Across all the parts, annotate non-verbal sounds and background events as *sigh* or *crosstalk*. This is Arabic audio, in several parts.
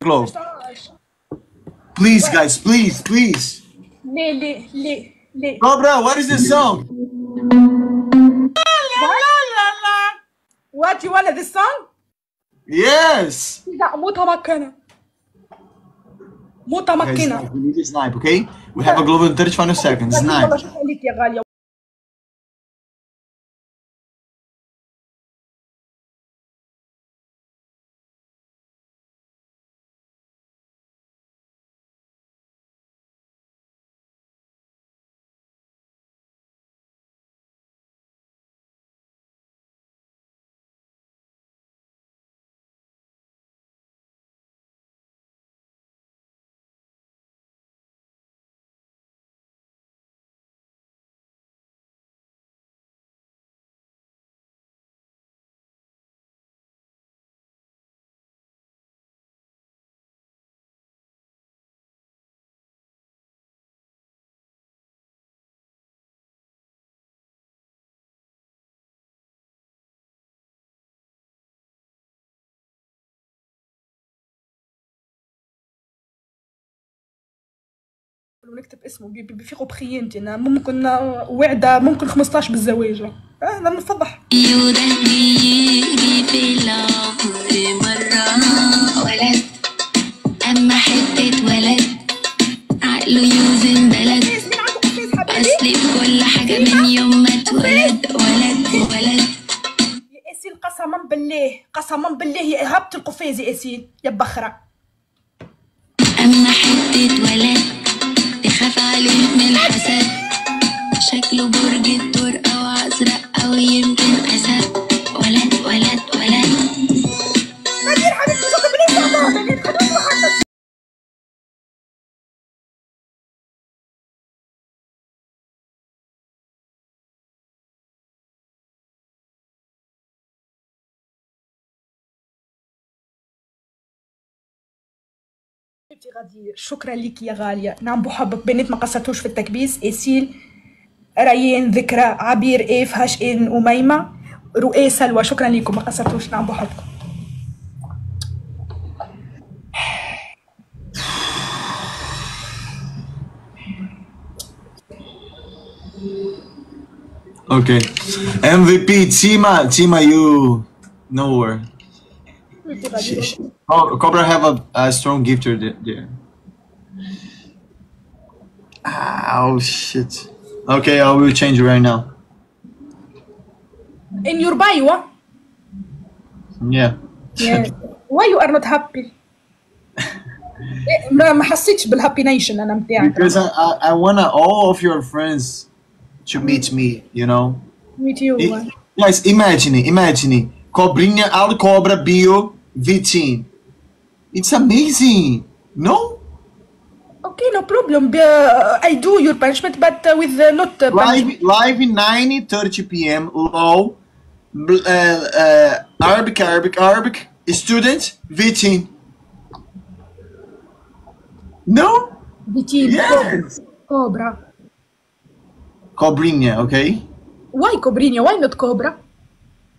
Globe. Please, guys, please, please. Le, le, le, le. Bro, bro, what is this song? What? What, you wanted this song? Yes. Muta makana. Muta makina. We need a snipe, okay? We have a global in 30 final seconds. Snipe. ونكتب اسمه بي- بي- في غبخيين أنا ممكن وعدة ممكن 15 بالزواج. آه لما نفضح. في العمر مرة. ولد. أما حتة ولد عقله يوزن بلد. كل حاجة من يوم ما اتولد ولد ولد. يا أسيل قسما بالله قسما بالله يا هبت القفيز يا أسيل. يا بخرة. أما حتة ولد عليه من الحسد شكله برج حبيبتي غدير شكرا لك يا غالية نعم بحبك بنات ما قصرتوش في التكبيس إسيل ريان ذكرى عبير إيف هاش إن أميمة رؤية سلوى شكرا لكم ما قصرتوش نعم بحبكم Okay. MVP, Tima. Tima, you nowhere. Sh- sh- Oh, Cobra have a, a strong gifter th- there. Oh, shit. Okay, I will change it right now. In your bio huh? Yeah. yeah. why you are not happy *laughs* إيه، ما ما حسيتش بالهابي نيشن انا متاعك Because I, I, I want all of your friends to meet me, you know? meet you I- Guys, imagine, imagine. Cobrinha al Cobra Bio Vicin. It's amazing. No? Okay, no problem. Uh, I do your punishment, but uh, with uh, not uh, live, live in 90, 30 p.m. low uh, uh, Arabic, Arabic, Arabic student Vicin. No? Vicin. Yes. Cobra. Cobrinha, okay? Why Cobrinha? Why not Cobra?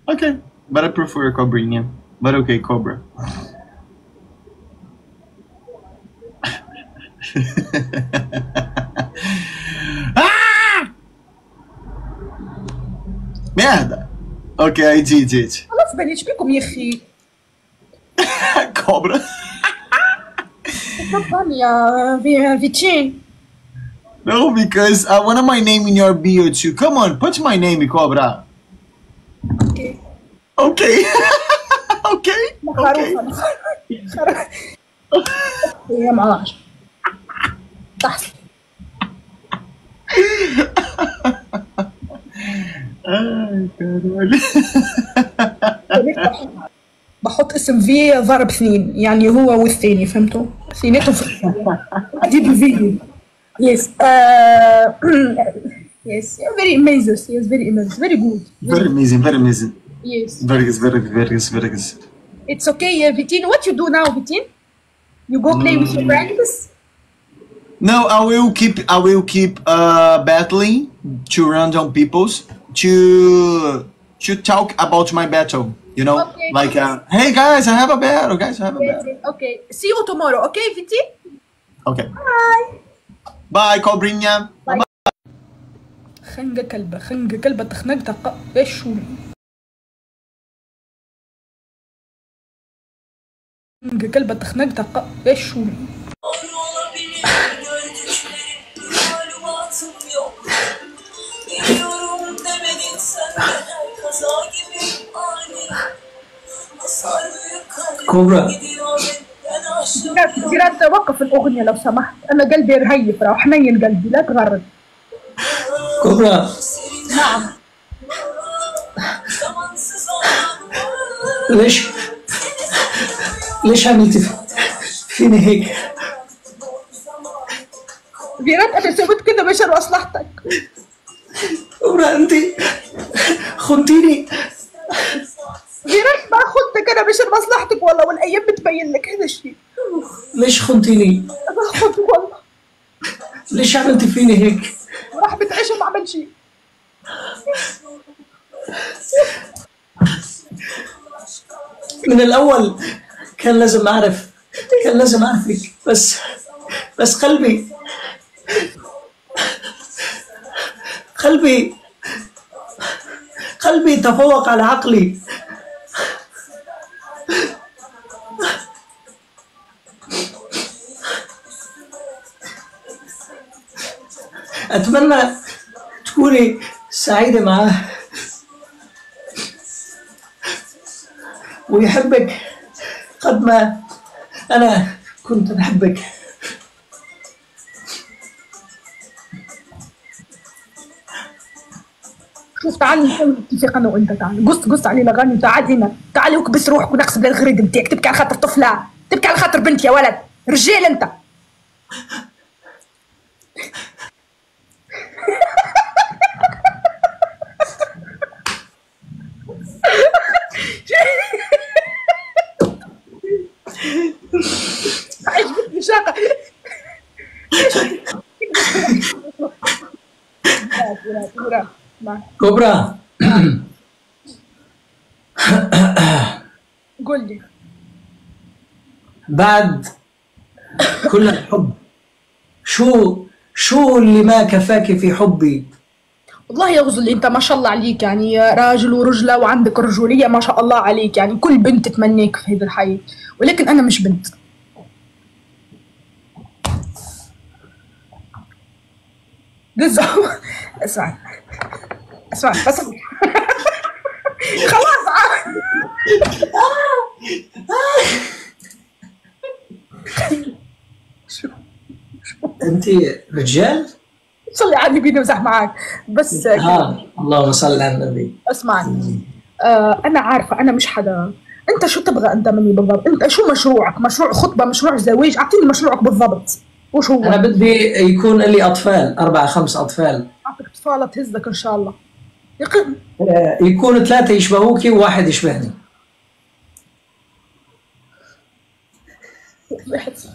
Okay, but I prefer Cobrinha. But okay, Cobra. *laughs* ah! Merda! Okay, I did it. Olaf Benite me comi Cobra. Vitinho. No, because I want my name in your bio too. Come on, put my name, Cobra. Okay. Okay. *laughs* خروف خروف يا Ai, caralho. بحط اسم في ضرب اثنين. يعني هو والثاني فهمتوا؟ اثنيناتهم في دي بالفيديو يس يس very amazing. Yes very amazing. Very good. Very amazing, very amazing. yes Very good, very good, very good, very good. it's okay uh, Vitin what you do now Vitin you go play with your friends No, I will keep I will keep uh battling to random peoples to to talk about my battle. You know, Okay. like, uh, hey guys, I have a bed. Or guys, I have a bed. Okay. See you tomorrow. Okay, Viti? Okay. Bye. Bye, Cobrinha. Bye. خنقة كلبة خنقة كلبة تخنق تق ايش Gidiyor ve ben aşığım جيران جيران وقف الأغنية لو سمحت. أنا قلبي رهيف راه حنين قلبي لا تغرد. كوبرا. olan ليش؟ ليش عملتي فيني هيك؟ جيران أنا سويت كذا بشر مصلحتك. كوبرا أنت خنتيني. جيران ما خدتك أنا بشر مصلحتك والله والأيام بتبين لك هذا الشيء. ليش خنتيني؟ خد والله. ليش عملتي فيني هيك؟ راح بتعيش وما عمل شيء. من الأول كان لازم أعرف كان لازم أعرفك. بس بس قلبي قلبي قلبي تفوق على عقلي. أتمنى تكوني سعيدة معاه. ويحبك. قد ما أنا كنت بحبك شوف تعال نحاول نتفق أنا وأنت تعال. قص قص علي الاغاني تعال هنا. تعال واكبس روحك ونقصب للغريق نتاعك تبكي على خاطر طفلة. تبكي على خاطر بنت يا ولد. رجال أنت. شاقة كوبرا. قول لي. بعد كل الحب شو شو اللي ما كفاك في حبي؟ والله يا غزل انت ما شاء الله عليك يعني راجل ورجلة وعندك رجولية ما شاء الله عليك يعني كل بنت تتمنيك في هذه الحياة ولكن أنا مش بنت. لسه اسمع. اسمع بس خلاص. أنت رجال؟ صلي على النبي نمزح معاك بس آه اللهم صل على النبي. اسمعني آه أنا عارفة أنا مش حدا. أنت شو تبغى أنت مني بالضبط أنت شو مشروعك؟ مشروع خطبة مشروع زواج؟ أعطيني مشروعك بالضبط. وش هو؟ أنا بدي يكون لي أطفال أربع خمس أطفال. أعطيك طفاله تهزك إن شاء الله. يقين آه، يكون ثلاثة يشبهوكي وواحد يشبهني. لحظة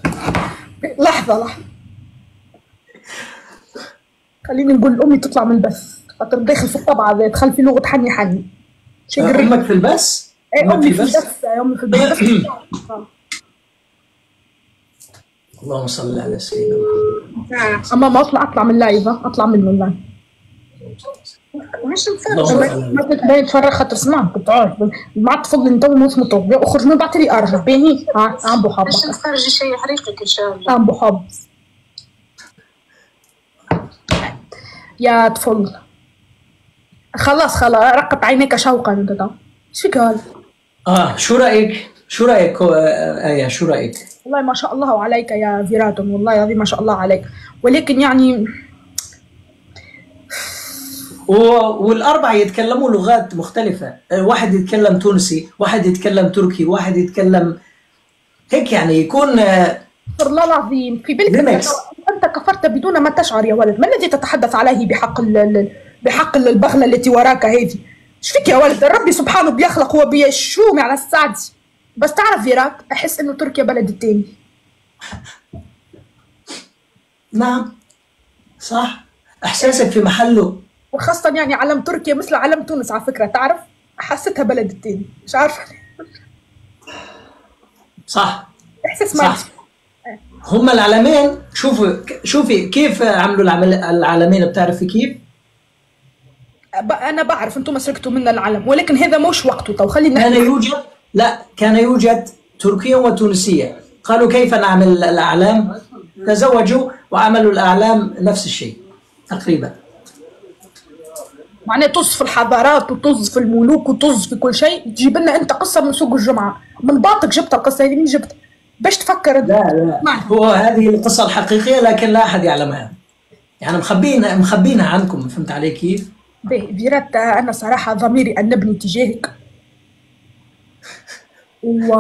لحظة. خليني نقول لامي تطلع من البث. خاطر داخل في الطبعة ذات خلفي لغة حني حني. شي آه، أمك في البس؟ اي أمك أمي في البث؟ البث. أمي في البث. *clears throat* اللهم صل على سيدنا محمد. أما ما اطلع أطلع من اللايف؟ أطلع منه اللايف مش اللهم صل على ما كنت باين تفرغ خاطر سمعت كنت عارف. ما تفضل انت ونص مطوب أخرج من بعد لي أرجع. باهي ها عم بو حبك باش نخرج شيء يحرقك إن شاء الله. عم بو حب. يا طفل. خلاص خلاص رقت عينيك شوقا أنت تو إيش فيك هذا آه شو رأيك؟ شو رايك آه، آية شو رايك؟ والله ما شاء الله عليك يا فيراتون والله العظيم ما شاء الله عليك. ولكن يعني و- والأربعة يتكلموا لغات مختلفة. آه، واحد يتكلم تونسي واحد يتكلم تركي واحد يتكلم هيك يعني يكون آه، استغفر الله العظيم في بالك. انت كفرت بدون ما تشعر يا ولد. ما الذي تتحدث عليه بحق بحق البغلة التي وراك هذه؟ إيش فيك يا ولد؟ ربي سبحانه بيخلق هو بيشومي على السعد. بس تعرف فيراك أحس إنه تركيا بلد التاني. نعم. صح. إحساسك في محله. وخاصة يعني علم تركيا مثل علم تونس على فكرة تعرف؟ حسيتها بلد التاني. مش عارفة. صح. إحساس ما صح هم العلمين شوفوا شوفي كيف عملوا العمل العلمين بتعرفي كيف؟ أنا بعرف أنتم سرقتوا منا العلم ولكن هذا مش وقته. تو خلينا كان يوجد لا كان يوجد تركيا وتونسية. قالوا كيف نعمل الأعلام؟ تزوجوا وعملوا الأعلام نفس الشيء تقريبا. معناه طز في الحضارات وطز في الملوك وطز في كل شيء. تجيب لنا أنت قصة من سوق الجمعة. من باطك جبت القصة هذه من جبت؟ باش تفكر لا لا. معي. هو هذه القصة الحقيقية لكن لا أحد يعلمها. يعني مخبينها مخبينها عنكم. فهمت علي كيف؟ باهي فيرات أنا صراحة ضميري أنبني تجاهك. و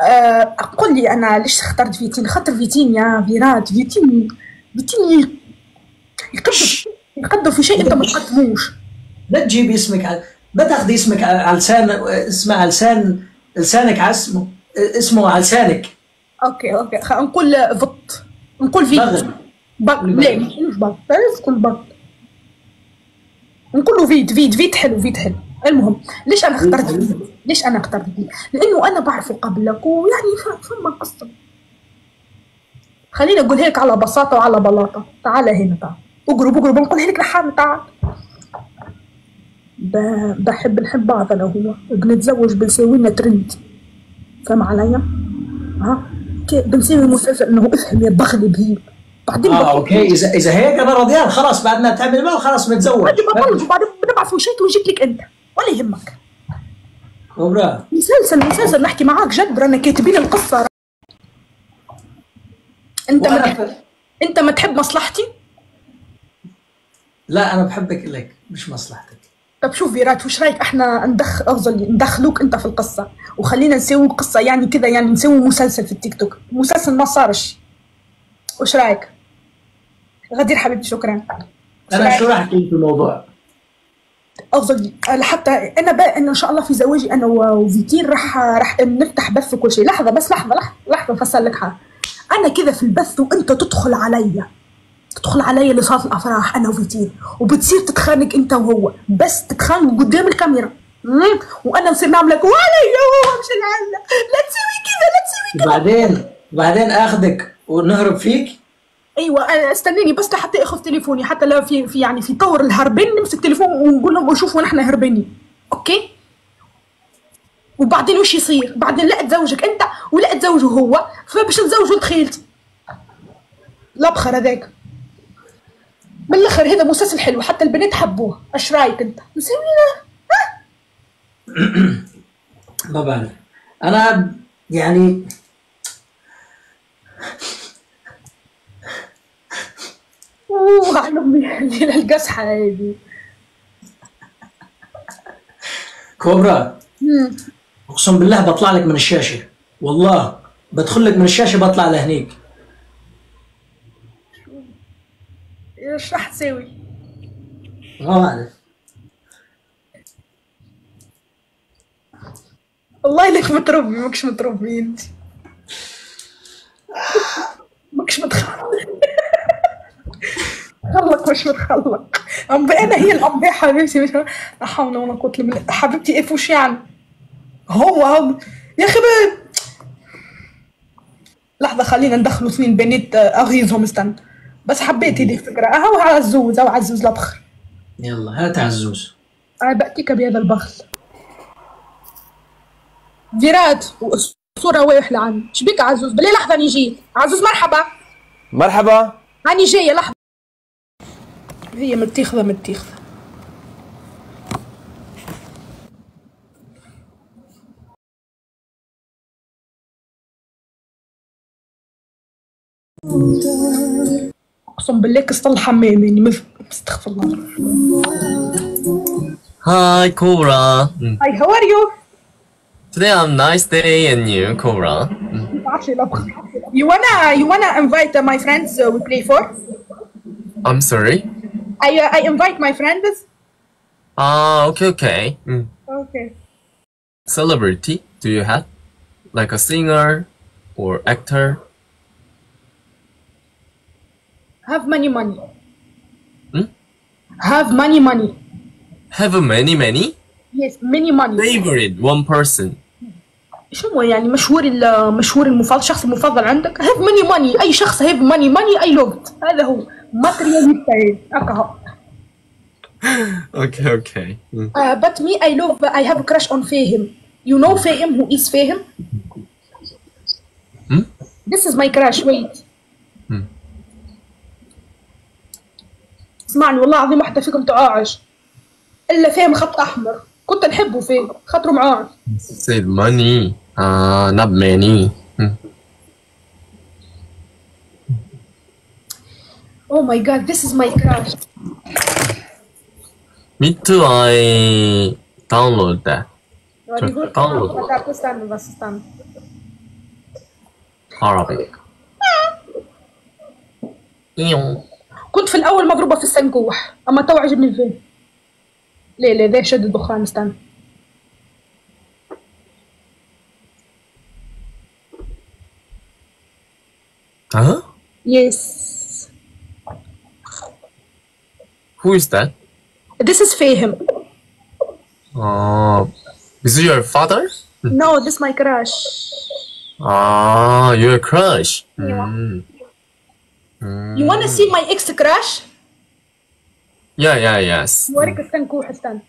آه، قل لي أنا ليش اخترت فيتين؟ خاطر فيتين يا فيرات. فيتين فيتين ي- يقدم يقدم في شيء أنت ما تقدموش. لا تجيبي اسمك على لا تاخذي اسمك على لسان اسمه على لسان لسانك على اسمه اسمه على لسانك. أوكي أوكي. نقول فط. نقول فيت بغل. بق لا مش بس نقول بق نقول له فيت فيت فيت حلو فيت حلو. المهم ليش أنا اخترت فيت؟ ليش أنا اخترت فيت؟ لأنه أنا بعرفه قبلك ويعني فما قصه خليني أقول هيك على بساطة وعلى بلاطة. تعال هنا تعال. اقرب اقرب. نقول هيك لحالي تعال. بحب نحب بعض أنا وهو. بنتزوج بنسوي لنا ترند فاهم عليا؟ ها؟ بنسوي مسلسل إنه افهم يا بغلي بهي بعدين آه بقول- أوكي. اذا إذا هيك أنا رضيان خلاص بعد ما تعمل معه خلاص متزوج بعدين بقول وبعدين بنبعث وشيت ونجيب لك أنت ولا يهمك. كبرى مسلسل مسلسل نحكي معاك جد. رانا كاتبين القصة. أنت ما تحب. أنت ما تحب مصلحتي؟ لا أنا بحبك لك مش مصلحتك. طب شوف فيرات وش رأيك إحنا ندخل أفضل ندخلوك أنت في القصة؟ وخلينا نسوي قصة يعني كذا يعني نسوي مسلسل في التيك توك. مسلسل ما صارش. وش رأيك؟ غدير حبيبتي شكرا. أنا رأيك؟ شو راح احكي في الموضوع؟ أفضل أنا حتى أنا بقى إن إن شاء الله في زواجي أنا وفيتين راح راح نفتح بث وكل شيء. لحظة بس لحظة لحظة لحظة افسر لك حاجة. أنا كذا في البث وأنت تدخل عليا تدخل عليا لصالة الأفراح أنا وفيتين. وبتصير تتخانق أنت وهو. بس تتخانقوا قدام الكاميرا. مم؟ وأنا نصير نعملك ولا يا مش لا تسوي كذا لا تسوي كذا بعدين بعدين أخذك ونهرب فيك. أيوه أنا استنيني بس لحتى ياخذ تليفوني حتى لو في في يعني في طور الهربين نمسك تليفون ونقول لهم شوفوا نحن هربانين. أوكي؟ وبعدين وش يصير؟ بعدين لا تزوجك أنت ولا تزوجه هو. فباش نتزوجوا ولد خيلتي الابخر هذاك. من الأخر هذا مسلسل حلو حتى البنات حبوه. اش رأيك أنت؟ نسوي لنا ما أنا يعني اوه على امي الليلة القزحه هذه. كوبرا. أقسم بالله بطلع لك من الشاشة. والله بدخل لك من الشاشة بطلع لهنيك. إيش راح تسوي؟ ما بعرف والله انك متربي ماكش متربي انت ماكش متخلق خلق مش متخلق؟ أم أنا هي الأم يا حبيبتي مش لا حول ولا قوة إلا بالله. حبيبتي إيه وش يعني؟ هو هو. يا أخي لحظة خلينا ندخلوا اثنين بنات آه، أغيظهم استنى. بس حبيت هذه الفكرة. أهو عزوز أو عزوز لبخر يلا هات عزوز أنا بأتيك بهذا البخل. فيرات صورة واحدة عني شبيك عزوز؟ بلي لحظة أني جيت عزوز مرحبا. مرحبا. أني جاية لحظة. هي متيخذة متيخذة اقسم بالله كسط الحمام يعني. استغفر الله Hi, Cora. Mm. hi how are you Today I'm nice day and you, Cora. Mm. You wanna you wanna invite uh, my friends uh, we play for? I'm sorry. I uh, I invite my friends. Ah, okay, okay. Mm. Okay. Celebrity, do you have? Like a singer or actor? Have money money. Hmm? have money money Have many many yes many money favorite one person. شو هو يعني مشهور المشهور المفضل الشخص المفضل عندك have money money اي شخص have money money I loved هذا هو هكا هو Okay, okay. Mm. Uh, but me, I love, I have a crush on Fahim. You know Fahim, who is Fahim? Hmm? This is my crush, wait. Hmm. اسمعني والله العظيم واحدة فيكم تعاعش إلا فاهم خط أحمر كنت نحبه فيه خاطره معاعش Said money. Uh, not many. Oh my god, this is my crush Me too. I download that. download. Arabic. Ew. كنت في الأول مضروبة في السنكوح أما تو عجبني الفيلم ليه ليه ذا شد الدخان استنى Huh? Yes Who is that? This is Fahim Uh, is it your father? No, this is my crush Ah, your crush. Yeah. Mm. Mm. You wanna see my ex crush? Yeah, yeah, yes. نوريك السنكوح استنى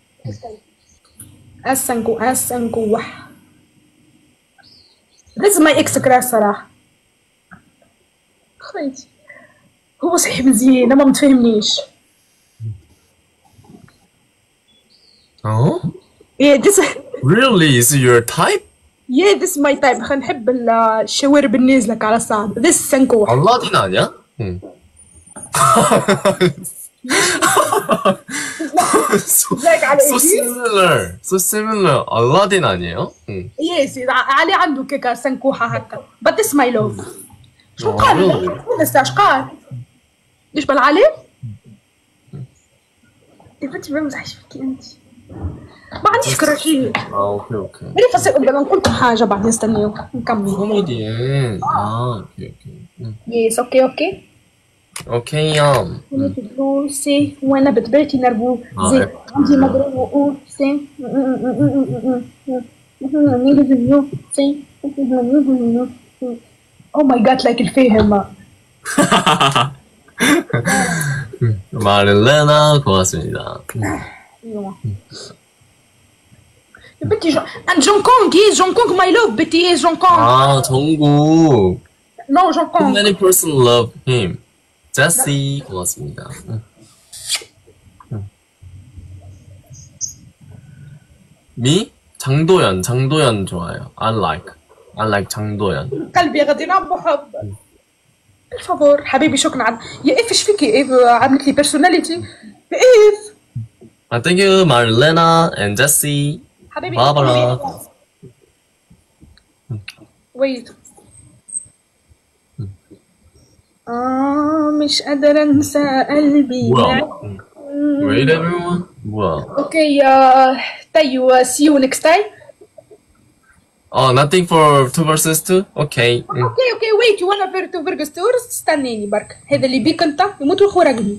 السنكوح السنكوح This is my ex crush صراحة خيتي هو صحيح مزيان أما متفهمنيش Oh? Yeah, this Really? Is your type? Yeah, this is my type. نحب الشوارب النازلة على الصعب. This is الله دي نادية. like so similar so similar الله دي نادية. Yes, علي عنده كيكا سنكوحة هكا. But this my love. شو قال؟ oh, لسه قال؟ ليش بالعلي؟ دي بنتي بمزح شفتي انتي. ما عنديش كراشين 아, 오케이, 오케이. ماني فصل نقول لكم حاجة بعدين استنيو نكمل 코미디엔. 아, 오케이, 오케이. 응. يس اوكي اوكي 오케이, 음. وانا بتبوسي وانا بطبيعتي نرفوزي آه. عندي مضروب وقوسي او ماي جاد لايك الفهم 마릴레나 고맙습니다. 음. ايوه يا بنتي جون اند جون كونغ يس جون كونغ ماي لوف بنتي يس جون كونغ 아, 정국. نو جون كونغ Many person love him. 제시 고맙습니다. 응. 응. 미? 장도연, 장도연 좋아요. I like. I like 장도연. قلبي غادي نعم محب الفافور حبيبي شكرا عن يا ايف ايش فيكي ايف عملت لي بيرسوناليتي ايف uh, thank you, Marlena and Jesse, Barbara. Wait. آه مش قادرة أنسى Wait, everyone. Well. Okay, uh, Tayu, uh, see you next time. Oh, nothing for two versus two? Okay. Mm. اوكي اوكي ويت يو وانا فيرتو فيرجستور استناني برك هذا اللي بيك انت يموت وخو راجلي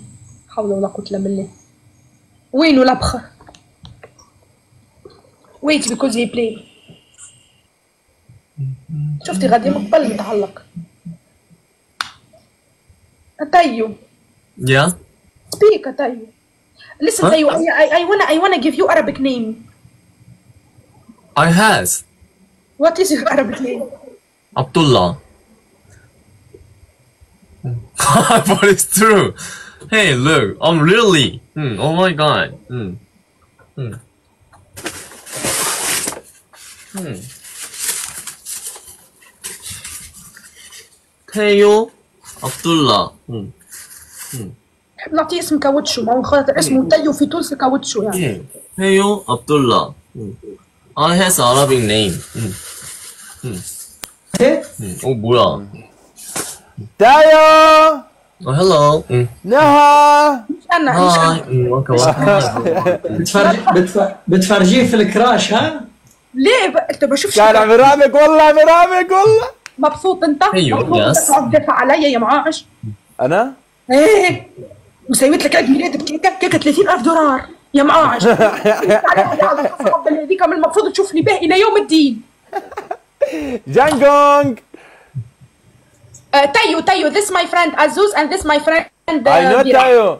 حول ولا قوه الا بالله وينو لبخة ويت بيكوز هي بلاي شفتي غادي من قبل متعلق تايو Yeah? speak تايو listen I, I, I wanna I wanna give you Arabic name I has. what is your Arabic name Abdullah. but it's true. Hey, look, I'm really. Hmm, oh my god. Hmm. Hmm. Hmm. 태요 عبدالله. Hmm. نحب نعطيه اسم كاوتشو ما هو خاطر اسمه تايو في تونس كاوتشو يعني Yeah. 태요 عبدالله. Hmm. I has Arabic name. Hmm. ايه Hmm. 어 뭐야? تايو 어 hello. نهى أنا مش. أنا Hmm. welcome, welcome. *laughs* بتفرج بتف- بتفرجيه في الكراش ها؟ ليه؟ بقى انت بشوفش كان عمرامك والله عمرامك والله مبسوط انت؟ مبسوط yes. تدافع عليا يا معاش. أنا؟ إيه. وسويت لك عيد ميلاد بكيكة كيكة 30000 دولار. يا معاش. هذيك من المفروض تشوفني به إلى يوم الدين جانجونج تايو تايو this my friend Azuz and this my friend uh, I know Vira. Tayo.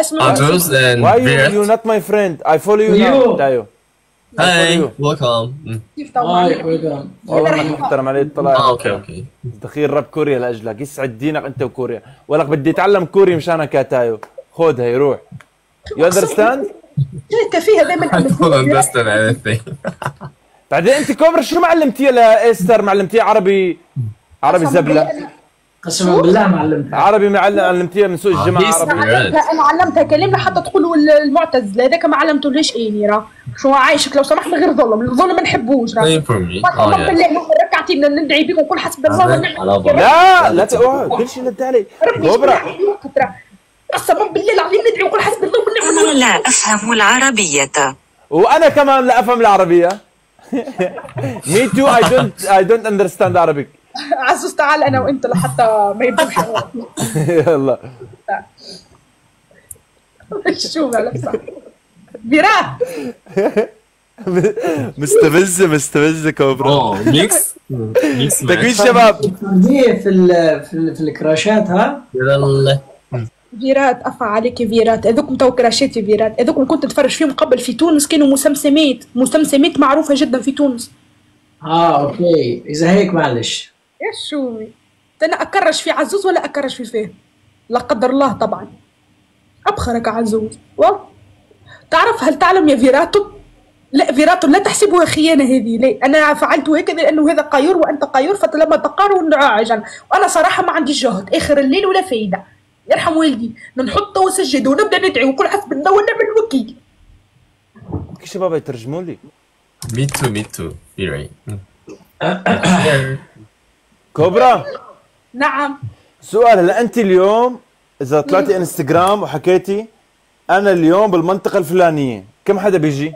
اسمه Atus and why you you not my friend? I follow you now You. Tayo Hi, you. welcome. كيف تو هاي؟ ويلكم والله انك محترم علي Ah, اطلاع okay, okay. دخيل راب كوريا لأجلك. يسعد دينك أنت وكوريا. ولك بدي أتعلم كوري مشانك يا تايو. خذ هي روح يو اندرستاند انت فيها دائما I don't understand anything. بعدين أنت كوبرا شو معلمتيها لايستر معلمتيها عربي؟ عربي زبلة. قسما بالله ما علمتها عربي معلم علمتيها من سوق الجماعة عربي. علمتها أنا علمتها كلمه حتى تقولوا المعتز. هذاك ما علمته ليش اني راه شو عايشك؟ لو سمحت من غير ظلم الظلم ما نحبوش. راه. Oh. بالله ركعتي بدنا ندعي بكم كل حسب الله ونعم. لا لا كل شيء لا علي ربي. قسما بالله العظيم ندعي وكل حسب الله ونعم الوكيل. لا أفهم العربية. وأنا كمان لا أفهم العربية. me too I don't I don't understand Arabic *laughs* عزوز تعال أنا وأنت لحتى ما يبدوش *laughs* يلا. *laughs* شو لابسه فيرات مستفزه مستفزه كوبرا. mix? Mm, Mix تكوين. شباب. في ال في, ال في الكراشات ها؟ يلا. فيرات أفا عليك فيرات هذوكم تو كراشاتي فيرات هذوكم كنت نتفرج فيهم قبل في تونس كانوا مسمسمات مسمسمات معروفة جدا في تونس. آه أوكي. إذا هيك معلش. إيش شو أنا أكرش في عزوز ولا أكرش في فهم لا قدر الله طبعا. أبخرك عزوز. و؟ تعرف هل تعلم يا فيراتو؟ لا فيراتو لا تحسبها خيانة هذه. لا أنا فعلت هكذا لأنه هذا قايور وأنت قايور فلما تقاروا نراعجا وأنا صراحة ما عنديش جهد. آخر الليل ولا فايدة. يرحم والدي. نحط ونسجد ونبدأ ندعي وكل حسب الله ونعم الوكيل كي شباب يترجموا لي؟ Me too, me *coughs* too. Be right. Mm. كوبرا نعم سؤال هلا انت اليوم اذا طلعتي انستغرام وحكيتي انا اليوم بالمنطقه الفلانيه كم حدا بيجي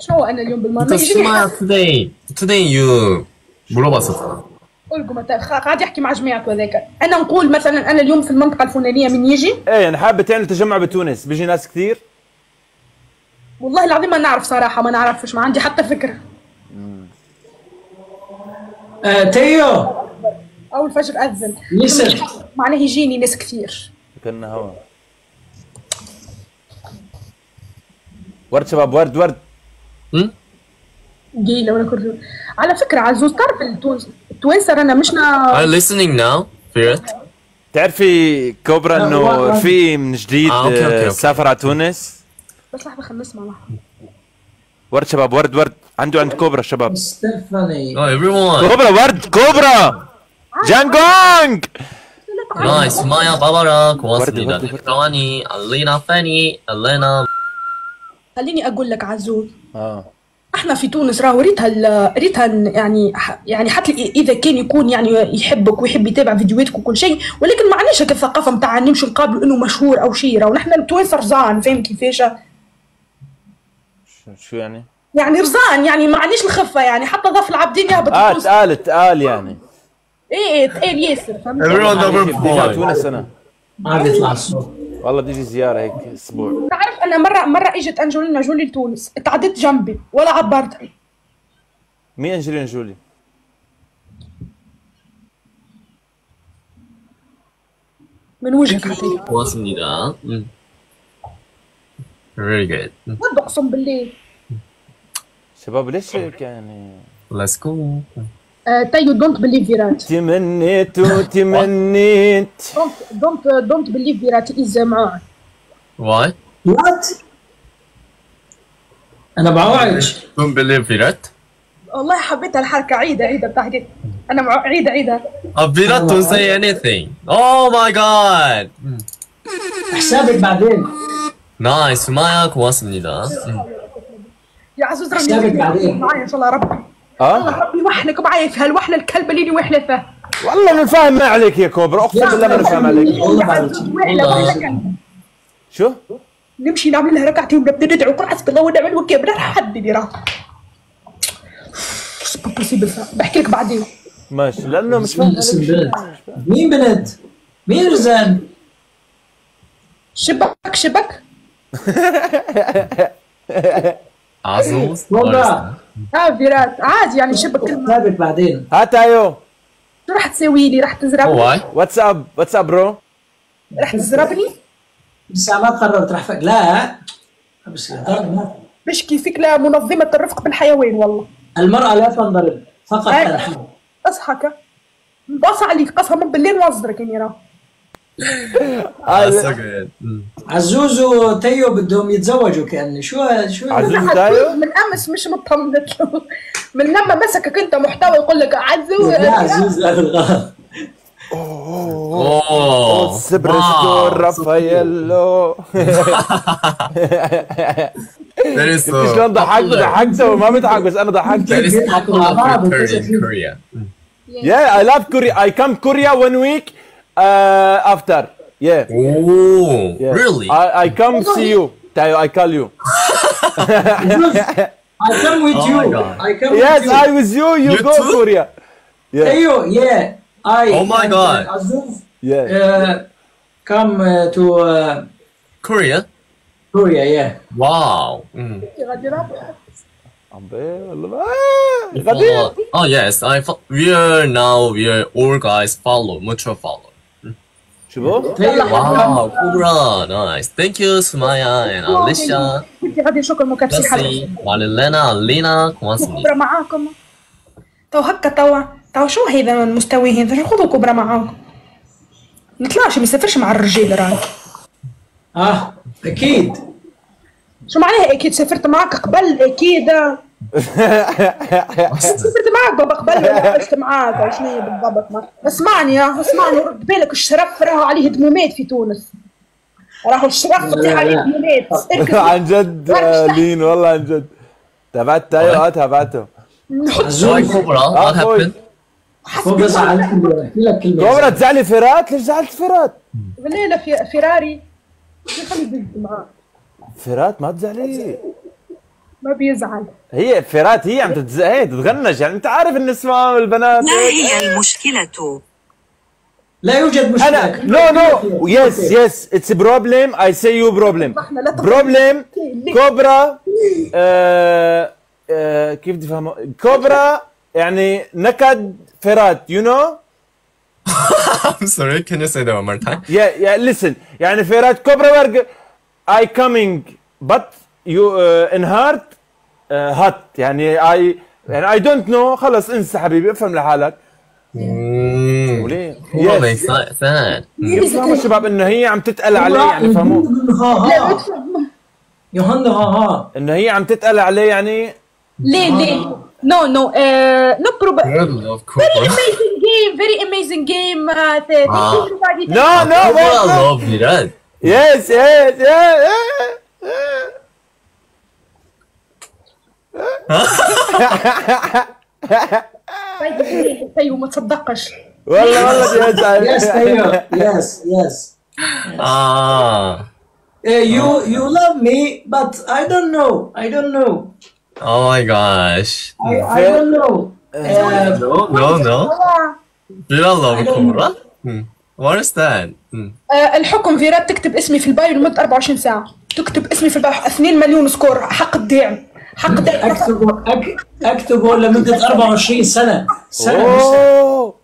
شنو أنا اليوم بالمرة Because Sumaya today, today you 물어봤었잖아. قول لكم أنت خ- قاعد يحكي مع جماعة وذاك أنا نقول مثلا أنا اليوم في المنطقة الفلانية من يجي ايه انا حابه تعمل تجمع بتونس بيجي ناس كثير والله العظيم ما نعرف صراحة ما نعرفش ما عندي حتى فكرة آه تيو. أول فجر أذن. يسر معناه يجيني ناس كثير. كنا هوا. ورد شباب ورد ورد. Hmm? قيلة ولا كل على فكرة عزوز تعرف التونس التوانسة رانا مشنا Are you listening now, Firat? تعرفي كوبرا إنه في من جديد آه، آه،. سافر على تونس؟ بس لحظة خلينا نسمع لحظة ورد شباب ورد ورد. عنده عند كوبرا شباب. كوبرا ورد كوبرا! جانجونج nice مايا بابارك وصلي ثواني ألينا فاني ألينا خليني أقول لك عزوز آه. إحنا في تونس راه ريتها ريتها يعني يعني حتى إذا كان يكون يعني يحبك ويحب يتابع فيديوهاتك وكل شيء ولكن ما عندناش هكا الثقافة نتاع نمشي نقابل إنه مشهور أو شيء راه نحن تونس رزان فاهم كيفاش شو يعني؟ يعني رزان يعني ما عنديش الخفه يعني حتى ضف يا بتقول آه تقال تقال يعني. إيه إيه تقال ياسر فهمت؟ يعني تونس أنا ما عاد يطلع الصوت. والله بدي زيارة هيك أسبوع. تعرف أنا مرة مرة إجت أنجلينا جولي لتونس اتعدت جنبي ولا عبرت مين أنجلينا جولي؟ من وجهك واصلني لا. فيري جود أقسم بالله. شباب ليش هيك يعني؟ let's go تايو don't believe فيرات تمنيت وتمنيت. don't don't believe فيرات is معاه what what أنا معاه don't believe فيرات والله حبيت الحركة. عيدة عيدة بتاعتي أنا مع عيدة عيدة. to see anything oh my God حسابك بعدين. نايس معك واصلني ده يا عزوز بعدين. معايا إن شاء الله ربي. آه؟ ربي يوحلك معايا في هالوحلة الكلبة اللي وحلة فيها والله ما فاهم ما عليك يا كوبرا أقسم بالله ما فاهم عليك. شو؟ نمشي نعمل لها ركعتين ونبدأ ندعو كل حسب الله. ونعمل وكيف بدنا حد اللي راه بحكي لك بعدين. ماشي. لأنه مش فاهم مين بنت؟ مين رزان؟ شبك شبك. *laughs* Is كوبرا that? آه فيرات عادي يعني شبك كلمة. ثابت بعدين. ها تايو شو رح تسوي لي؟ رح Oh, تزربني why? what's up what's up bro رح تزربني؟ لسه ما قررت راح فك لا. بس بشكي فيك لمنظمة الرفق بالحيوان والله. المرأة لا تنضرب فقط. تنحب اصحك بص عليك قسما بالليل واصدرك اني راه That's so good. Mm. عزوز وتيو بدهم يتزوجوا كأني شو شو عزوز لا، تايو من أمس مش مطمنت له من لما مسكك أنت محتوى يقول لك لا عزوز لا Oh. سبرستور wow. رافاييلو شلون ضحكت؟ Popular. ضحكته ما بضحك بس أنا ضحكت. Is بيضحكوا مع popular. بعض with Korea. وكذا in uh, after. Yeah. Oh, yeah. really? I, I come oh, see you. Tayo, I call you. *laughs* I come with oh you. I come yes, with you. I with you. You, you go too? Korea. Yeah. Tayo, yeah. I. Oh my and, God. Uh, yeah. Uh, come uh, to uh, Korea. Korea, yeah. Wow. Mm. Oh, oh yes, I we are now we are all guys follow mutual follow. شوفوا واو كورا نايس ثانك يو سمايا اند اليشا بدي غادي نشكر مكبسي حبيبي معاكم. تو هكا توا توا شو هذا المستوى هذا شو خذوا كبرى معاكم؟ ما نطلعش ما نسافرش مع الرجال راه. آه أكيد. شو معناها أكيد؟ سافرت معاك قبل أكيد. سافرت معاك بابا قبل ولا عشت معاك شنو هي بالضبط. ما- اسمعني يا اسمعني. رد بالك الشرف راهو عليه دمومات في تونس. راهو الشرف لا، تاع عليه لا. دمومات *laughs* عن جد لين والله عن جد. آه عزوز Kubra? Ah, What boy. happened? هو زعلت كوبرا تزعلي فيرات ليش زعلت فيرات؟ بالليله في فيراري. خلي يدز معاه فيرات ما تزعلي. ما بيزعل. هي فيرات هي عم تتز... هي تتغنج. يعني انت عارف النسوان والبنات. ما هي المشكلة؟ لا يوجد أنا مشكله no no yes yes it's problem I see you problem problem كوبرا آه آه كيف بدي أفهمه؟ كوبرا يعني نكد فيرات يو نو *laughs* I'm sorry, can you say that one more time? يا يا listen. يعني فيرات كوبرا ورق اي كامينج بت يو ان هارت هات يعني اي يعني اي دونت نو خلص انسى حبيبي افهم لحالك. وليه sad. Mm. يفهموا الشباب إنه هي عم تتقل عليه يعني فهموا يوهنا ها ها. إنه هي عم تتقل عليه يعني. ليه ليه؟ no no no prob I love Very amazing game, very amazing game. Uh, the, Wow. everybody No, no, no, no. love Virat. yes yes yes أيوه ما تصدقش والله والله yes yes yes yes Ah. you you love me but I don't know I don't know Oh my gosh. I, I don't know uh, No, no, no. Virat love Kubra? Hmm. What is that? Hmm. آه الحكم فيرات تكتب اسمي في ال bio لمدة 24 ساعة تكتب اسمي في ال bio 2 مليون score حق الدعم حق الدعم اكتبه أك- اكتبه لمده 24 سنه سنه. اوه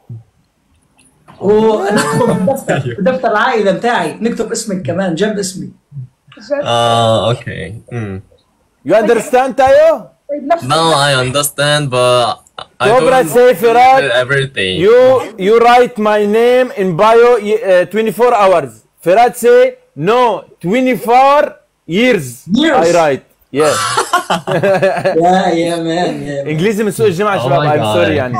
ونكتب بدفتر بدفتر العائله بتاعي نكتب اسمك كمان جنب اسمي Ah, okay. Hmm. you understand تايو Now I understand, but I Cobra don't say Firat, everything. You you write my name in bio uh, 24 hours. Firat say no 24 years. Years. I write. *laughs* Yeah. yeah yeah man يا إنجليزي من سوق الجمعة Oh شباب God. sorry يعني.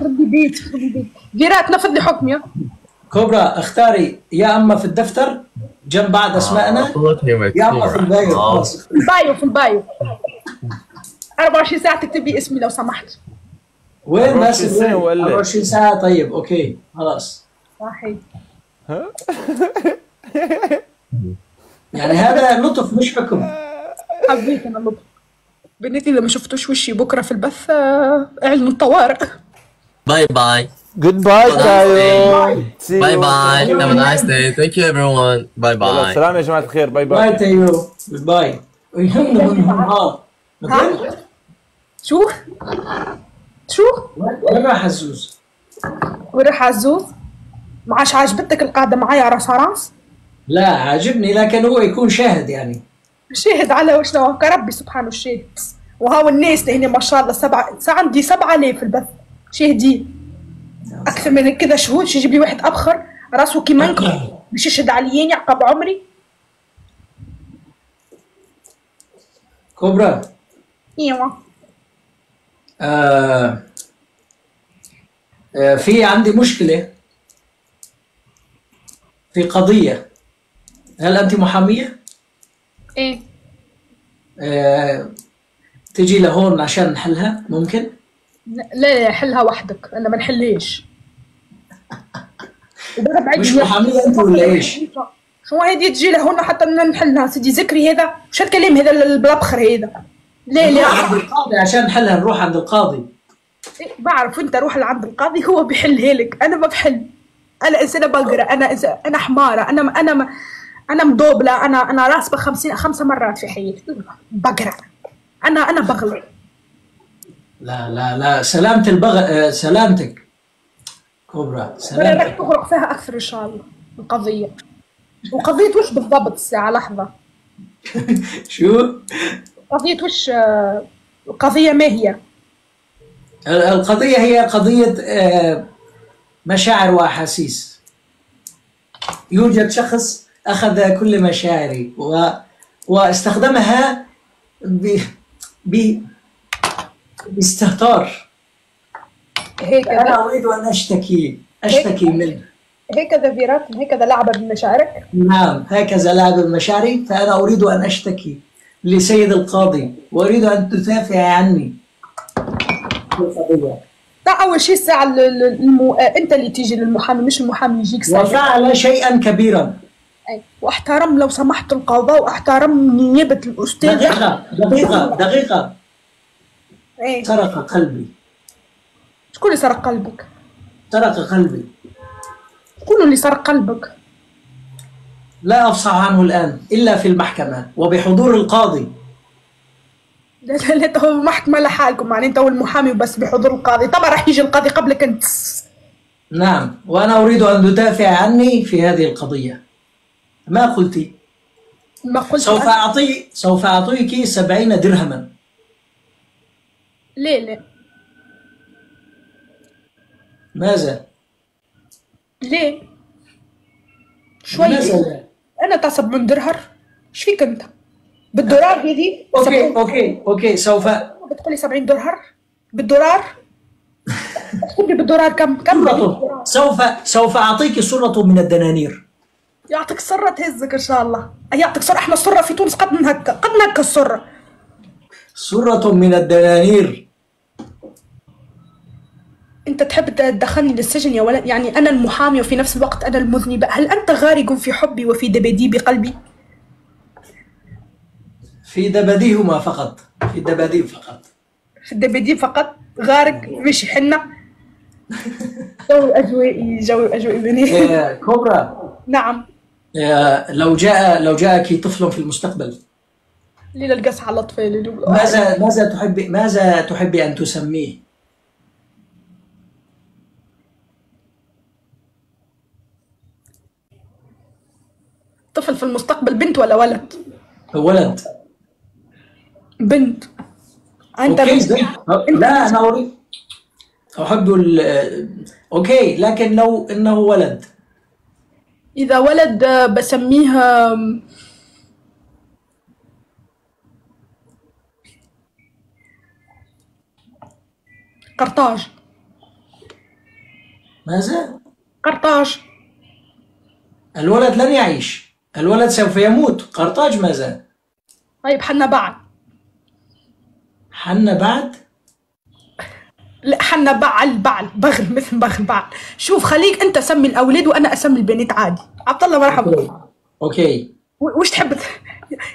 خربي بيت خربي بيت فيرات نفذ لي حكم يا كوبرا اختاري يا أما في الدفتر جنب بعض اسمائنا him with يا أما في. ال bio. خلاص في البايو في البايو 24 ساعة تكتبي اسمي لو سمحت وين 24 بس سنة ولا؟ 24 ساعة طيب okay خلاص صحيح يعني هذا لطف مش حكم *laughs* حبيت أنا اللطف بنتي اذا ما شفتوش وشي بكرة في البث آه، اعلنوا الطوارئ. Goodbye a nice Tayo. day. See you. Bye bye. Have a nice day. Thank you everyone. Bye يلا bye. سلام يا جماعة الخير bye bye bye goodbye ويهمنا منهم آه شو شو وين راح عزوز؟ وراح عزوز معاش عجبتك القعدة معايا راس راس لا عاجبني لكن هو يكون شاهد يعني شاهد على وشنا كربي سبحانه الشاهد وهاو الناس اللي هنا ما شاء الله سبعة عندي سبعة آلاف في البث. شاهدين. أكثر من كذا شهود شي يجيب لي واحد أبخر. راسه كيمانكم باش يشهد عليا يعقب عمري. كوبرا. ايوا آه آه في عندي مشكلة. في قضية. هل أنت محامية؟ إيه. آه تجي لهون عشان نحلها؟ ممكن؟ لا لا حلها وحدك أنا ما *laughs* بعيد مش محامية أنت ولا إيش؟ شو هذه تجي لهنا حتى نحلها سيدي ذكري هذا. وش الكلام هذا البلبخر هذا؟ لا نروح عند لا القاضي عشان نحلها نروح عند القاضي. إيه، بعرف أنت روح لعند القاضي هو بيحلها لك. أنا ما بحل. أنا إنسانة بقرا أنا إنسان أنا حمارة أنا أنا أنا مدوبلة أنا أنا راسبة خمسين خمسة مرات في حياتي. بقرأ. أنا أنا بغلط لا لا لا سلامة البغ... سلامتك. كوبرا أنا راح سلامتك تغرق فيها أكثر إن شاء الله. القضية وقضية وش بالضبط؟ الساعة لحظة. *laughs* شو؟ قضية وش القضية ما هي؟ ال- القضية هي قضية آه، مشاعر وأحاسيس. يوجد شخص أخذ كل مشاعري و... واستخدمها ب... ب... باستهتار. هكذا أنا أريد أن أشتكي أشتكي منه. هكذا فيرات هكذا لعبه بمشاعرك. نعم هكذا لعب المشاعري فأنا أريد أن أشتكي لسيد القاضي وأريد أن تدافع عني. لا أول شيء الساعة ال- ال- المو... أنت اللي تيجي للمحامي مش المحامي يجيك ساعة. وفعل شيئا كبيرا. واحترم لو سمحت القضاء واحترم نيابة الأستاذ. دقيقة دقيقة دقيقة. إيه؟ سرق قلبي. شكون اللي سرق قلبك؟ سرق قلبي. شكون اللي سرق قلبك؟ لا أفصح عنه الآن إلا في المحكمة وبحضور القاضي. لا لا لا هو محكمة لحالكم يعني انت والمحامي بس بحضور القاضي. طبعا راح يجي القاضي قبلك انت. نعم وأنا أريد أن تدافع عني في هذه القضية. ما قلت. ما قلت سوف أنا- أعطي سوف أعطيك سبعين درهما. لا لا ماذا؟ ليه؟ شوي. ماذا لا؟ أنا تعصب من درهر؟ إيش فيك أنت؟ بالدولار هذه أوكي أوكي أوكي سوف بتقولي 70 درهر؟ بالدولار؟ *laughs* تقولي بالدولار كم كم؟ سوف سوف أعطيك صورة من الدنانير. يعطيك سرة تهزك إن شاء الله. يعطيك سرة. إحنا السرة في تونس. قد نهكا قد نهكا السرة. صورة من الدنانير. أنت تحب تدخلني للسجن يا ولد؟ يعني أنا المحامي وفي نفس الوقت أنا المذنبة هل أنت غارق في حبي وفي دباديب قلبي؟ في دباديهما فقط. في دباديب فقط. في الدباديب فقط؟ غارق؟ مش حنة؟ *laughs* جو اجوائي جو اجوائي بني. آه، كوبرا. نعم. لو جاء لو جاءك طفل في المستقبل ليلة القص على الاطفال ماذا ماذا تحب ماذا تحب أن تسميه؟ طفل في المستقبل بنت ولا ولد؟ ولد. بنت. أنت okay بنت. لا أنا اريد أحب آه، okay لكن لو إنه ولد. إذا ولد بسميها آم، قرطاج. ماذا؟ قرطاج. الولد لن يعيش. الولد سوف يموت. قرطاج ماذا؟ طيب حنا بعد. حنا بعد؟ حنا بعل بعل بغل مثل بغل بعل. شوف خليك انت سمي الأولاد وأنا أسمي البنات عادي. عبد الله مرحبا. أوكي. و- وش تحب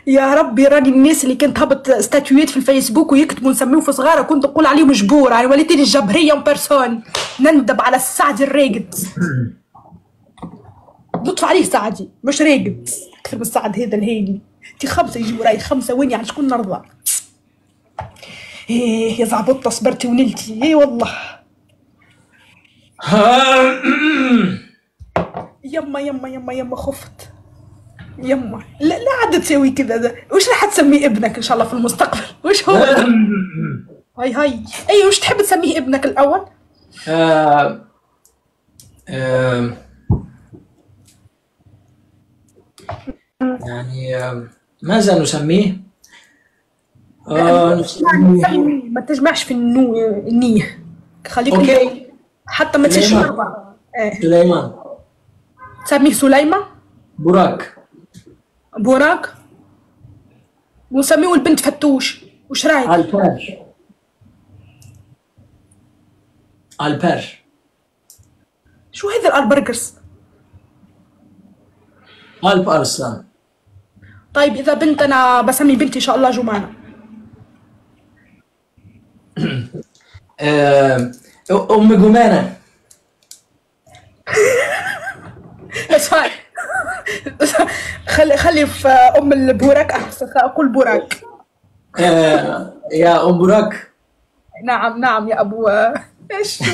يا ربي راني الناس اللي كنت هبط ستاتويات في الفيسبوك ويكتبوا نسميو في صغار كنت نقول عليهم جبور. يعني وليتني الجبريه بيرسون نندب على السعدي الراقد لطف عليه سعدي مش راقد أكثر من السعد هذا الهيني انت خمسة يجيبوا رأي خمسة وين يعني؟ شكون نرضى؟ إيه يا زعبطه صبرتي ونلتي. إيه والله. يما يما يما يما خفت. يما. لا لا عاد تسوي كذا ده. وش راح تسمي ابنك إن شاء الله في المستقبل؟ وش هو؟ هاي هاي. اي وش تحب تسميه ابنك الأول؟ آه، آه، يعني آه، ماذا نسميه؟ آه، ما تجمعش في النو النية. خليك حتى ما سليمان. مرة. إيه سليمان. تسميه سليمة؟ براك بوراك؟ ونسميه البنت فتوش. وش رأيك؟ الباج الباج شو هذا الألبرجرز؟ الب ارسلان طيب إذا بنت أنا بسمي بنتي إن شاء الله جمانة. آه، ام جمانه هاي خلي خلي في أم البوراك أحسن أقول بوراك. آه، يا أم براك نعم نعم يا أبو. إيش؟ يا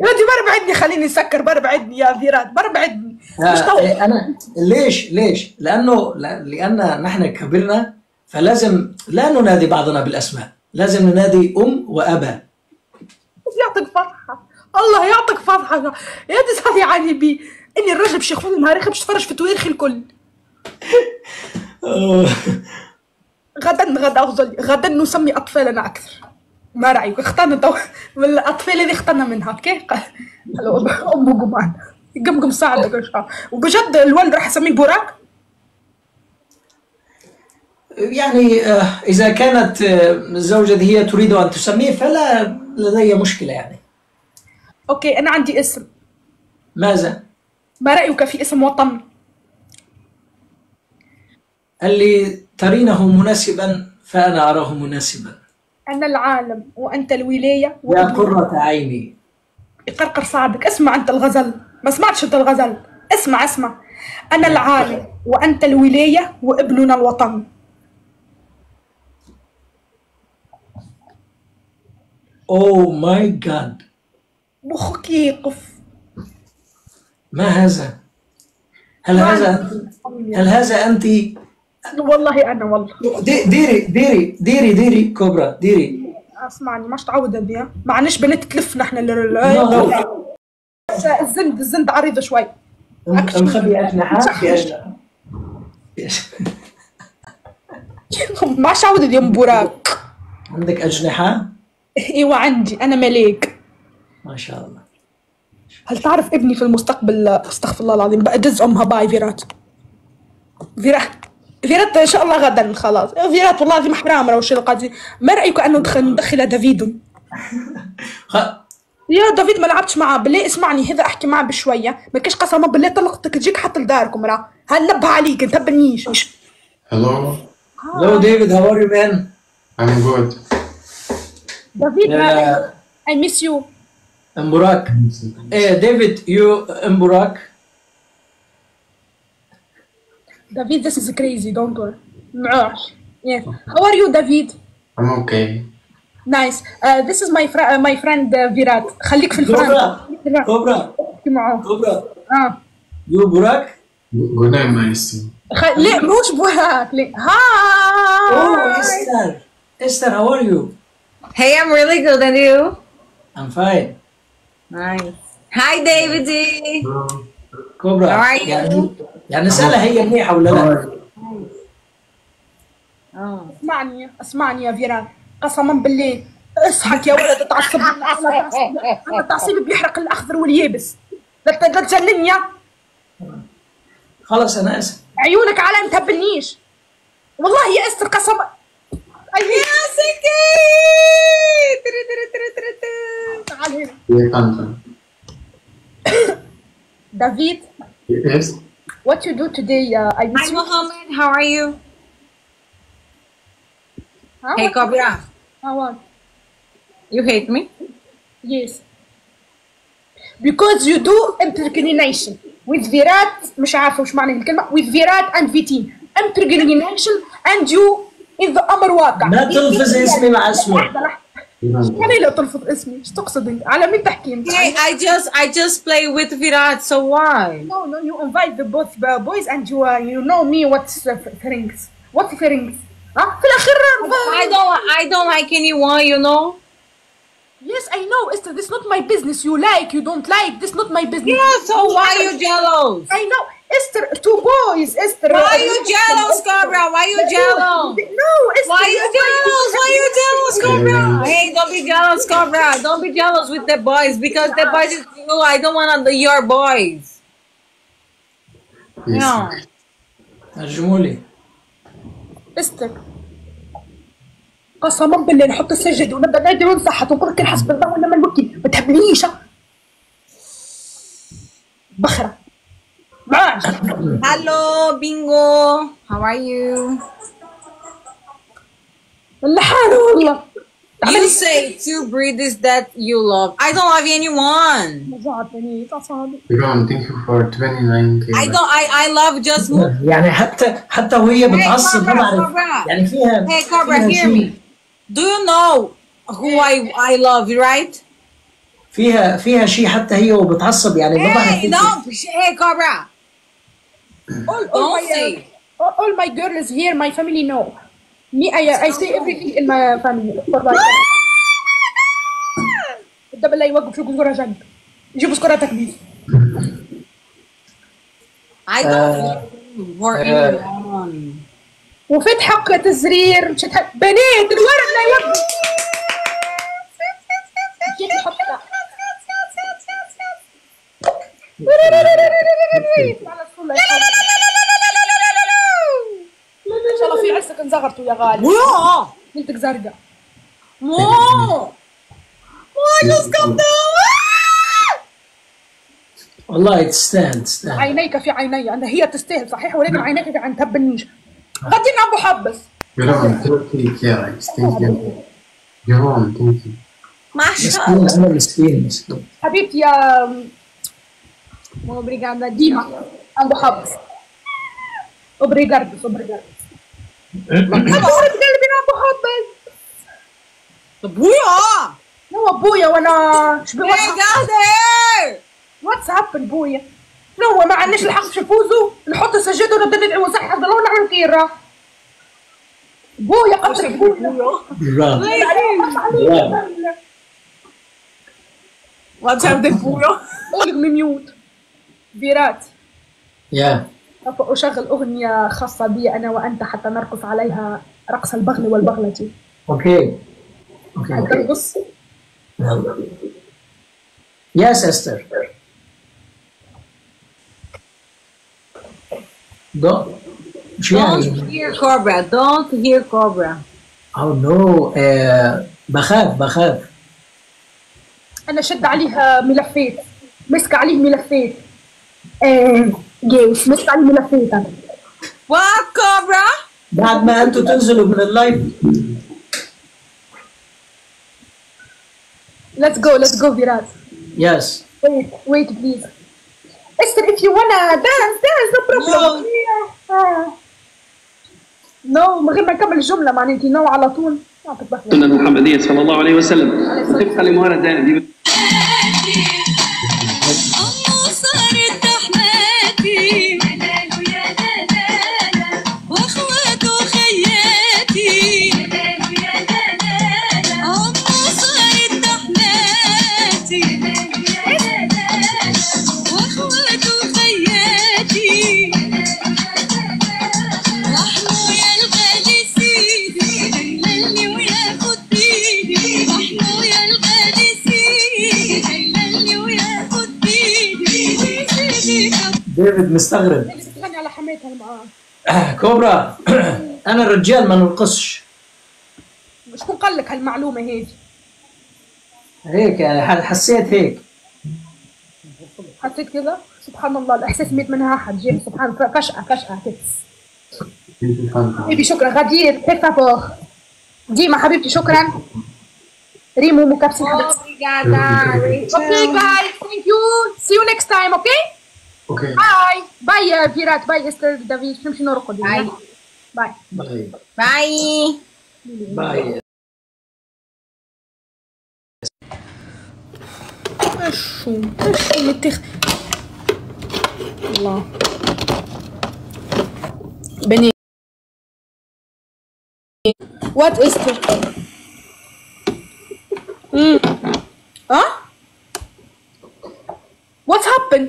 ودي بربعدني خليني أسكر بربعدني يا فيرات بربعدني مش آه، طول؟ أنا ليش؟ ليش؟ لأنه لا- لأن نحن كبرنا فلازم لا ننادي بعضنا بالأسماء. لازم ننادي أم وأبا. يعطيك فرحة. الله يعطيك فرحة. يا صار يعني بي. إني الرجل باش ياخذ نهار باش يتفرج في تواريخ الكل. *laughs* غدا غدا أفضل غدا نسمي أطفالنا أكثر. ما رأيك؟ اخترنا تو من الأطفال اللي اخترنا منها. أوكي *laughs* أم جمان قمقم ساعدك وبجد الولد راح اسميه بوراك. يعني آه، إذا كانت آه، الزوجه هي تريد أن تسميه فلا لدي مشكلة يعني. أوكي أنا عندي اسم. ماذا؟ ما رأيك في اسم وطن؟ اللي ترينه مناسبا فأنا أراه مناسبا. أنا العالم وأنت الولاية يا قرة عيني. قرقر صعدك اسمع أنت الغزل. ما سمعتش أنت الغزل. اسمع اسمع. أنا العالم وأنت الولاية وابننا الوطن. oh my God مخك يقف. ما هذا؟ هل هذا هل هذا أنت؟ والله أنا والله. دي- ديري ديري ديري ديري كوبرا ديري. اسمعني ماش تعود بيها معناش بنات تلف نحن لل- لا. الزند الزند عريضة شوي. مخبي أجنحة. ماش عود اليوم براك عندك أجنحة؟ إيوه عندي أنا ملاك ما شاء الله. هل تعرف ابني في المستقبل؟ أستغفر الله العظيم بقى دز أمها باي فيرات. فيرات فيرات إن شاء الله غدا خلاص. فيرات والله العظيم حرام وش القاضي. ما رأيك أنه ندخل ندخل دافيد. يا دافيد ما لعبتش معاه بالله اسمعني هذا أحكي معاه بشوية. ما كاش قسما بالله طلقتك تجيك حتى لداركم راه. هنبه عليك؟ انت بنيش. Hello, Hello David, how are you man? I'm good. دافيد yeah I miss you ام براك إيه ديفيد you ام براك دافيد this is crazy don't worry. معوش yeah how are you دافيد I'm okay. nice. Uh, this is my fr- uh, my friend uh, فيرات خليك في الفرن كوبرا كوبرا احكي معاه كوبرا آه يو براك Good night, Maestro. خ... لا مش بوهاك لا Oh, هاي Esther. Esther, how are you? Hey, I'm really good, and you? I'm fine. Nice. Hi, David. كوبرا How are you? يعني يعني سهلة هي منيحة ولا لا؟ اسمعني اسمعني يا فيران قسما بالله اصحك يا ولد تعصب أنا التعصيب بيحرق الأخضر واليابس لا تجنني يا. خلاص أنا آسف. عيونك على ما تهبلنيش والله يا أستر قسما يا سكي تري تري تري تري تري. تعال هنا Yeah, Tanta. دافيد Yes, what you do today uh, I Hi, miss you Mohammed. How are you? Hey, Cobra. I want. You hate me? Yes. Because you do impregnation with Virat مش عارفة وش معنى الكلمة with Virat and Vitin impregnation and you the أمر واقع ما تلفظ اسمي مع اسمه يعني لا تلفظ اسمي إيش تقصد انت على مين تحكي انت Hey, I just I just play with Virat, so why? no no you invite the both the boys and you uh, you know me what's uh, pharynx what's pharynx ها في الاخير I don't I don't like anyone, you know. yes I know Esther this not my business you like you don't like this not my business Yeah, so why you jealous? I know Esther two boys Esther Why you jealous, Cobra? Why you jealous? no Esther Why you jealous? Why you jealous, Cobra? Hey, don't be jealous, Cobra. Don't be jealous with the boys because the boys is you. I don't want to your boys. No. ترجموا استر قسما بالله نحط السجد ونبدا نادي ونصحت ونقول حسب الله ونعم الوكيل ما تهبليش ها. بخرة معاش Hello, Bingo. How are you? اللحانة والله You say two breeds that you love. I don't love anyone. رجعتني تصابي Ron, thank you for 29k. I don't. I I love just move. يعني حتى حتى وهي بتعصب ما Cobra, بعرف Cobra. يعني فيها Hey, Cobra, فيها hear شيء- me. Do you know who I I love? Right? فيها فيها شيء حتى هي وبتعصب يعني ما بعرف Hey, كيف- don't. Hey, Cobra. All, all my uh, all, all my girls here my family know me I, I say everything in my family الدبل لا يوقف شو كزورة جنب يجيبوا سكراتك بيه I don't for anyone. وفت حق تزرير مشت حق- بنات الورد لا يوقف كيف نحط لا. على الصلاة يا حبيبي. إن شاء الله في عسك انزغرتوا يا غالي! بنتك زرقاء! Just come down. والله تستاهل تستاهل عينيك في عيني أنا هي تستاهل صحيح ولكن عينيك في عين تبنيش غدينا أبو حبس Ron, 30k likes. Thank you. Ron, thank you. مسكين أنا مسكين مسكين حبيبتي يا اوبريغادا ديما ابو حبس اوبريغاردس اوبريغاردس ابورد قلبي أبو حبس ابويا هو ابويا وأنا شبه Hey, Gader! واتس هابن بويا. هو ما عندناش الحق باش نفوزوا نحط السجادة ونبدأ ندعي ونصحح الله ونعمل كيرة بويا قدر بويا. What's happening, Puyo? اغلق mute فيرات. يا. سوف أشغل أغنية خاصة بي أنا وأنت حتى نرقص عليها رقص البغل والبغلة okay. okay okay. ترقص دو. شو Don't يعني hear Cobra. Don't hear Cobra. oh no بخاف بخاف. أنا شد عليها ملفات مسك عليه ملفات آه جيش مسك عليه أنا What, Cobra? بعد ما أنتم تنزلوا من ال live let's go let's go فيرات yes wait wait please. Esther if you wanna dance dance no problem. No. من غير ما نكمل الجملة معناها انت نو على طول. السنة المحمدية صلى الله عليه وسلم. طبقا لمهارة زينب مستغرب. تغني على حماتها آه، كوبرا *clears throat* أنا الرجال ما نرقصش شكون قال لك هالمعلومة هذه هيك يعني ح- حسيت هيك. حسيت كذا؟ سبحان الله الإحساس ميت منها أحد. جيب سبحان فجأة فجأة كده Thank you, Fanta. بيبي شكرا غدير فابور ديما حبيبتي شكرا. ريمو مكبسي Obrigada, Rachel. أوكي جايز thank you see you next time okay okay bye bye فيرات bye استر دافيد نمشي نرقد bye bye باي Bye. bye شو شو متخ الله بني what استر امم ها What's happened?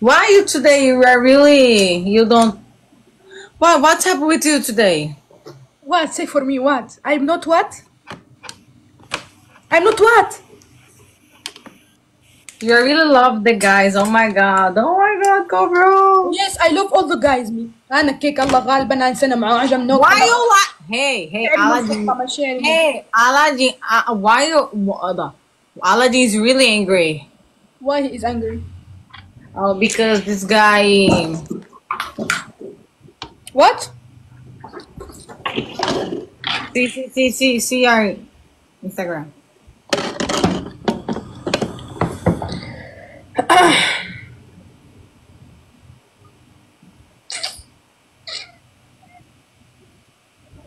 Why you today? You are really you don't. What what's happened with you today? What? Say for me what? I'm not what? I'm not what? You really love the guys. Oh my god. Oh my god, go bro. Yes, I love all the guys me. أنا كيك الله غالبا أنا إنسانة معاه عجم نوك Why you like? Hey hey Aladdin. Hey Aladdin. Uh, why you? what the- Aladdin is really angry. Why he is angry? Oh, because this guy. What? See see see see see our Instagram. *coughs*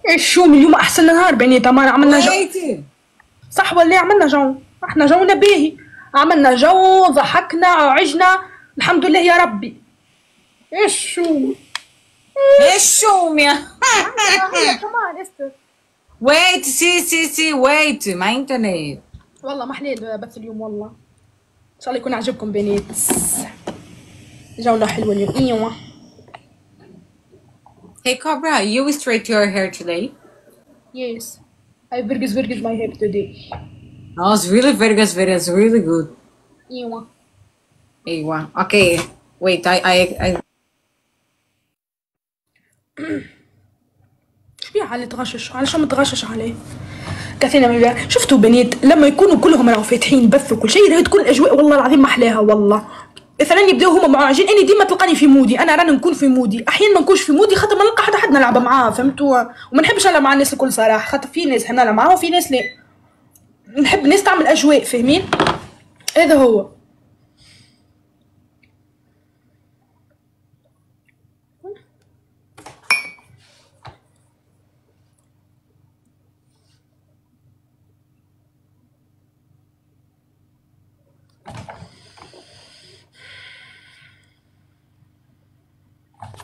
إيش شو من اليوم أحسن نهار بيني تمام عملنا جو صح ولا؟ عملنا جو إحنا جونا باهي عملنا جو ضحكنا عجنا الحمد لله يا ربي إيش الشوم إيش الشوم يا *laughs* كمان إستر ويت سي سي سي ويت ما انترنت والله ما حليل بث اليوم والله إن شاء الله يكون عجبكم بنيت جولة حلوة اليوم إيوه Hey Cobra, you straight your hair today? Yes. I virgus virgus my hair today. Oh, it's really virgus virgus, really good. Yeah. أيوه. Okay, wait, I, I, I. شبيه علي تغشش على شو متغشش عليه. من البنات. شفتوا بنات لما يكونوا كلهم راهو فاتحين بث وكل شيء راهي تكون الاجواء والله العظيم ما أحلاها والله. مثلا يبداو هما معاجين أني ديما تلقاني في مودي. أنا راني نكون في مودي. أحيانا ما نكونش في مودي خاطر ما نلقى حتى حد نلعب معاه فهمتوا؟ وما نحبش نلعب مع الناس الكل صراحة. خاطر في ناس نلعب معاهم وفي ناس لا. نحب ناس تعمل أجواء فاهمين؟ هذا هو.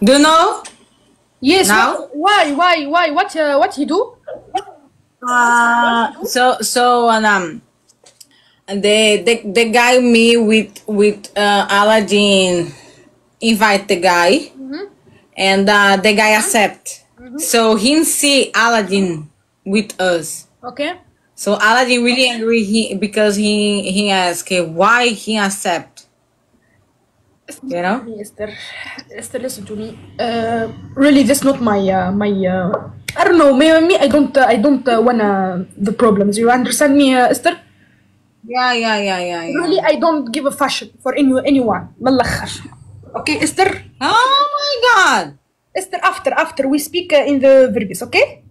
Do you know? Yes. Now? Why? Why? Why? What? Uh, what he do? Uh, so, so, um, the, the, the guy me with, with, uh, Aladdin invite the guy and, uh, the guy accept. So he see Aladdin with us. Okay. So Aladdin really angry he, because he, he asked why he accept you know? Esther esther listen to me. Uh, really that's not my uh, my uh, i don't know. Me, me i don't uh, i don't uh, wanna the problems. You understand me uh, esther? Yeah, yeah yeah yeah yeah. Really i don't give a fashion for any anyone. Okay esther? Oh my god! Esther after after we speak in the verbis okay?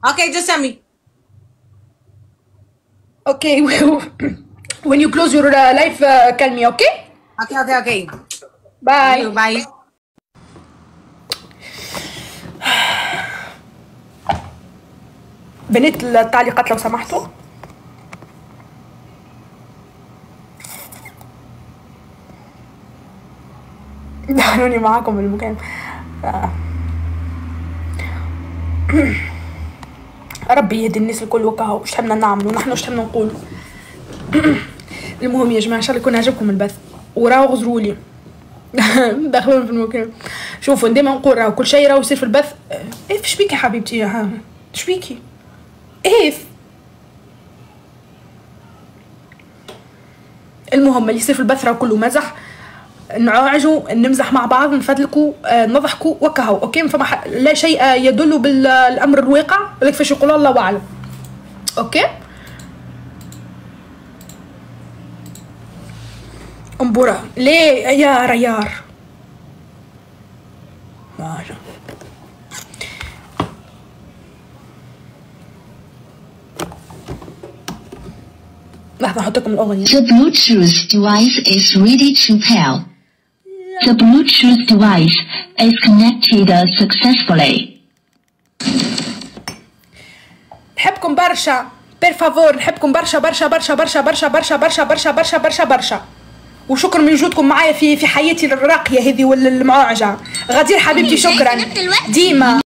Okay just tell me. Okay *laughs* when you close your life, call me okay? Okay, okay, okay. Bye. Bye. بنات التعليقات لو سمحتوا دخلوني معاكم المكان آه. *clears throat* ربي يهدي الناس الكل وكهو وش حبنا نعملوا نحن وش حبنا نقول *clears throat* المهم يا جماعة إن شاء الله يكون عجبكم البث وراو غزروا لي *laughs* دخلوني في المكان شوفوا ديما نقول راهو كل شيء راهو يصير في البث. إيه إيش بيكي حبيبتي؟ يا ها إيش بيكي؟ إيه المهم اللي يصير في البث راه كله مزح. نعاجوا نمزح مع بعض نفدلكوا آه، نضحكوا وكهو. أوكي؟ ما فما لا شيء آه، يدل بالأمر الواقع كيفاش يقول الله أعلم. أوكي؟ قنبرة ليه يا ريار لحظة أحط الأغنية The Bluetooth device is ready to pair. The Bluetooth device is connected successfully. نحبكم برشا بير فافور نحبكم برشا برشا برشا برشا برشا برشا برشا برشا برشا برشا برشا وشكرا من وجودكم معايا في في حياتي الراقية هذه والمعوجه غدير حبيبتي شكرا. ديما.